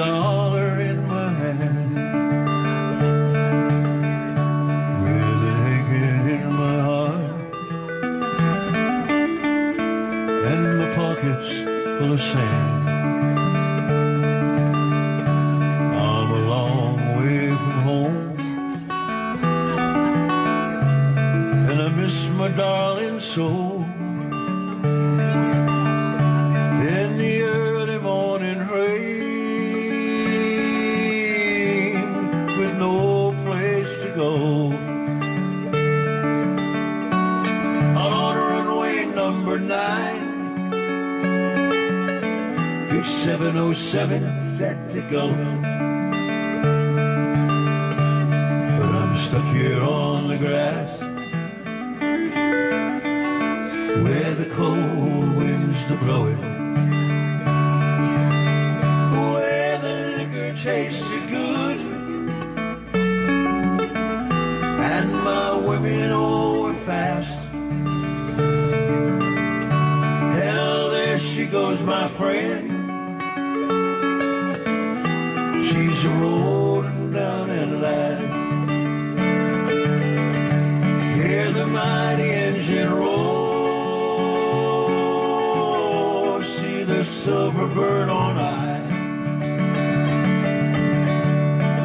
dollar in my hand. With an aching in my heart. And my pockets full of sand. I'm a long way from home. And I miss my darling so. Big 707 set to go. But I'm stuck here on the grass where the cold winds are blowing. Where the liquor tasted good and my women all were fast. Hell, there she goes, my friend. She's rolling down at last. Hear the mighty engine roar. See the silver bird on high.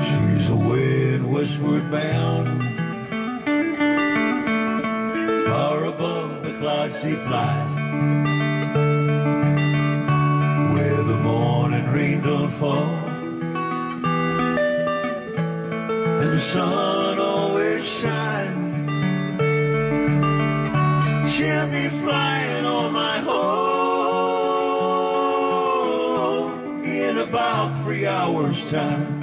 She's away and westward bound. Far above the clouds she flies. Where the morning rain don't fall. And the sun always shines. She'll be flying on my home in about three hours' time.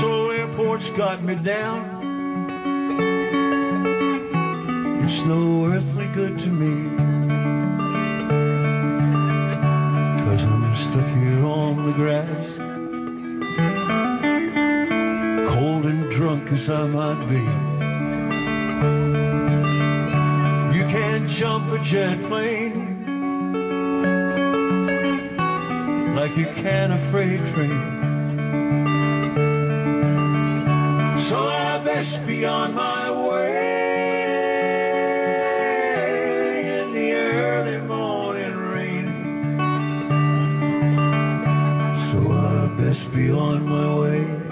So airport's got me down. It's no earthly good to me. Cause I'm stuck here on the grass. Drunk as I might be. You can't jump a jet plane like you can a freight train. So I best be on my way in the early morning rain. So I best be on my way.